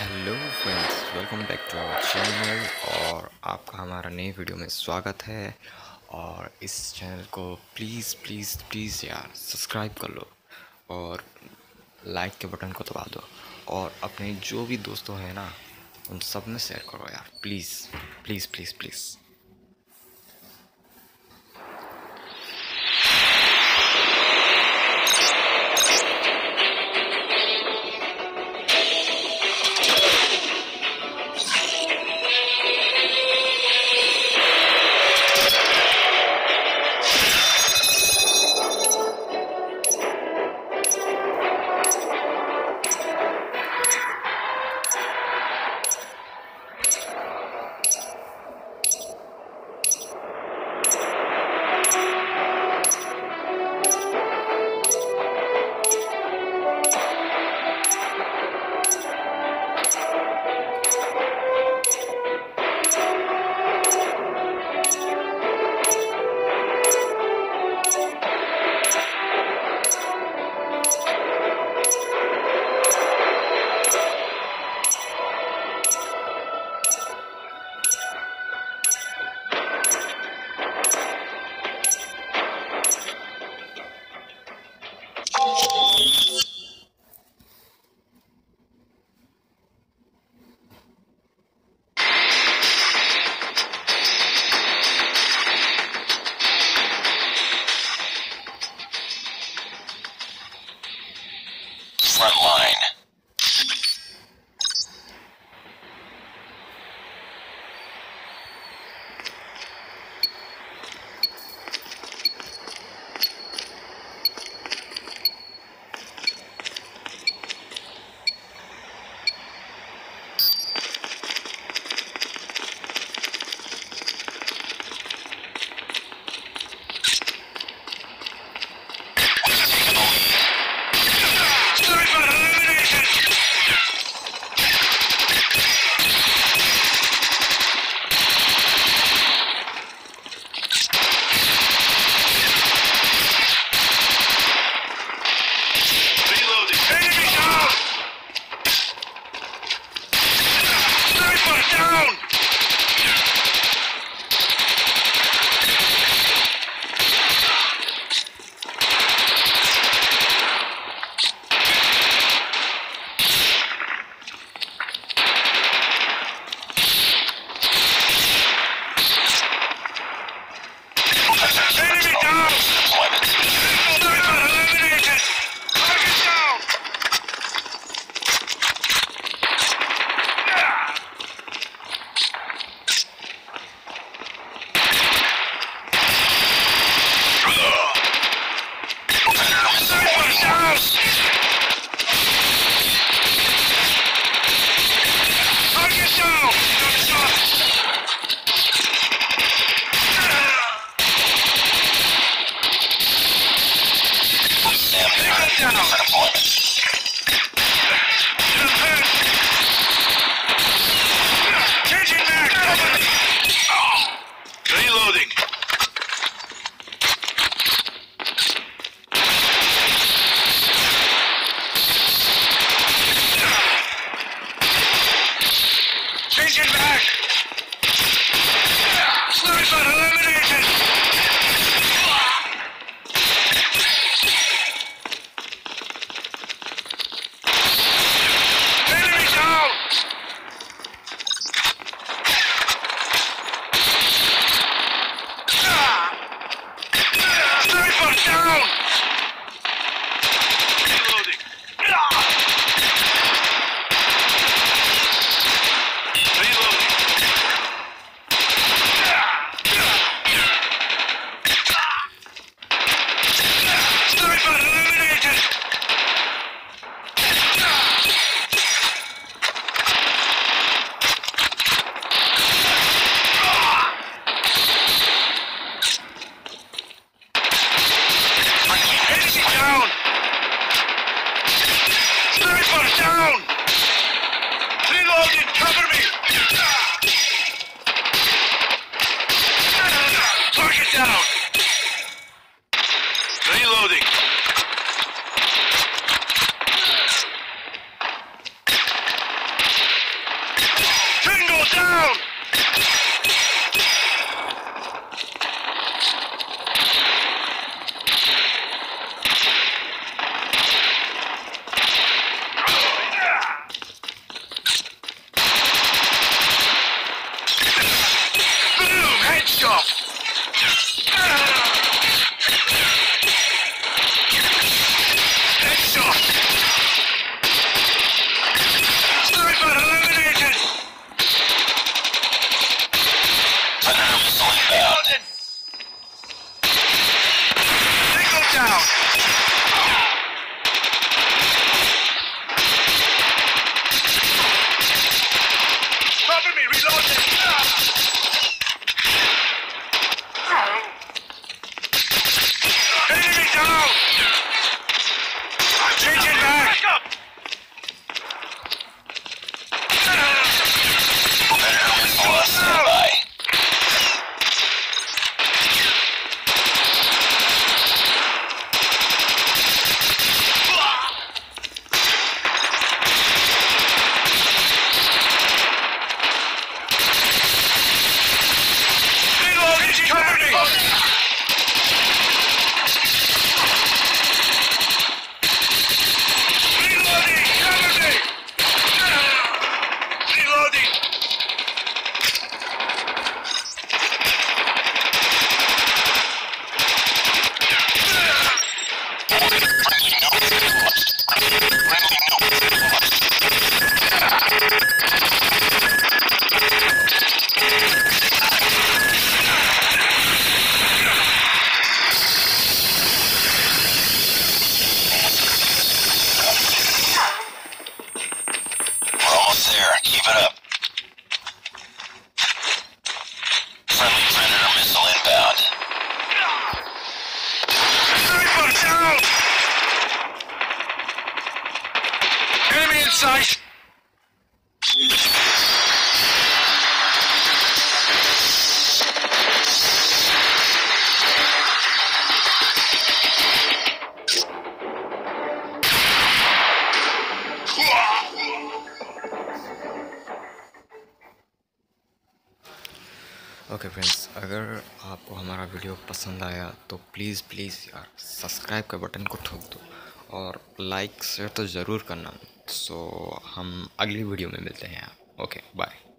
Hello friends, welcome back to our channel और आपका हमारा नए वीडियो में स्वागत है। और इस चैनल को प्लीज़ प्लीज़ प्लीज़ यार सब्सक्राइब कर लो और लाइक के बटन को दबा दो। और अपने जो भी दोस्तों हैं ना, उन सब में शेयर करो यार, please please please please. Down! Take it back! Suicide eliminated! down! Cover me, reloading! Enemy ah! Okay friends अगर आपको हमारा वीडियो पसंद आया तो प्लीज़ प्लीज़ यार सब्सक्राइब का बटन को ठोक दो और लाइक शेयर तो ज़रूर करना। सो so, हम अगली वीडियो में मिलते हैं। आप ओके बाय